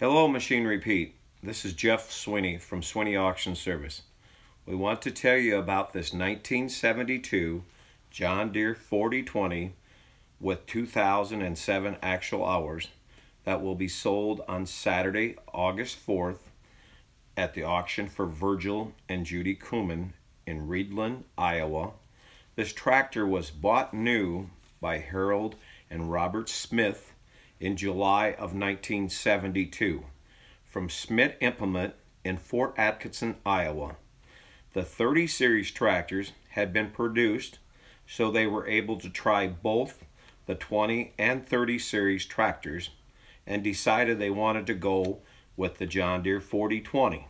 Hello, Machinery Pete. This is Jeff Sweeney from Sweeney Auction Service. We want to tell you about this 1972 John Deere 4020 with 2007 actual hours that will be sold on Saturday, August 4th at the auction for Virgil and Judy Kuhlmann in Readlyn, Iowa. This tractor was bought new by Harold and Robert Smith in July of 1972 from Smith Implement in Fort Atkinson, Iowa. The 30 series tractors had been produced so they were able to try both the 20 and 30 series tractors and decided they wanted to go with the John Deere 4020.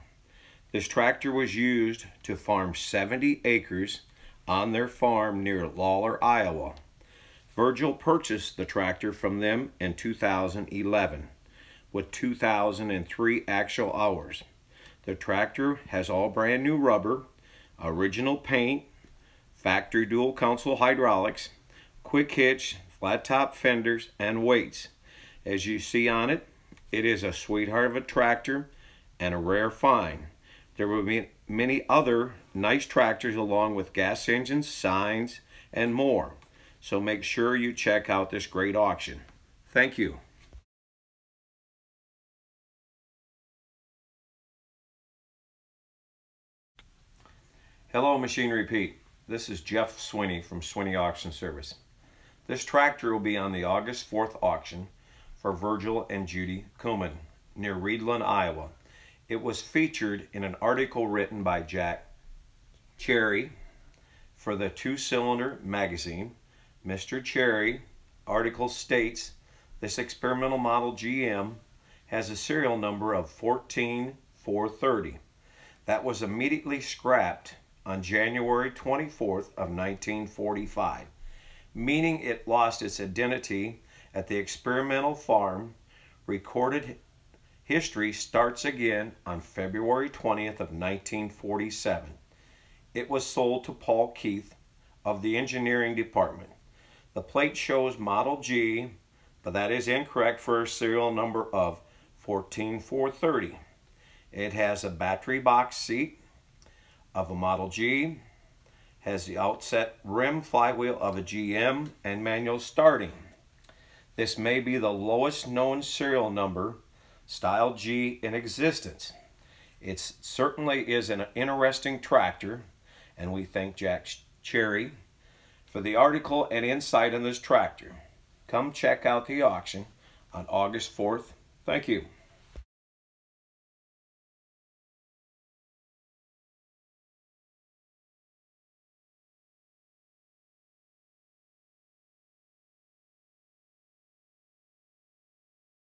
This tractor was used to farm 70 acres on their farm near Lawler, Iowa. Virgil purchased the tractor from them in 2011 with 2003 actual hours. The tractor has all brand new rubber, original paint, factory dual console hydraulics, quick hitch, flat top fenders, and weights. As you see on it, it is a sweetheart of a tractor and a rare find. There will be many other nice tractors along with gas engines, signs, and more so make sure you check out this great auction. Thank you. Hello Machinery Pete. This is Jeff Sweeney from Sweeney Auction Service. This tractor will be on the August 4th auction for Virgil and Judy Kuhlmann near Readlyn, Iowa. It was featured in an article written by Jack Cherry for the Two Cylinder magazine Mr. Cherry article states this experimental model GM has a serial number of 14430. That was immediately scrapped on January 24th of 1945, meaning it lost its identity at the experimental farm. Recorded history starts again on February 20th of 1947. It was sold to Paul Keith of the engineering department. The plate shows Model G, but that is incorrect for a serial number of 14430. It has a battery box seat of a Model G, has the outset rim flywheel of a GM, and manual starting. This may be the lowest known serial number style G in existence. It certainly is an interesting tractor, and we thank Jack Cherry for the article and insight on this tractor. Come check out the auction on August 4th. Thank you.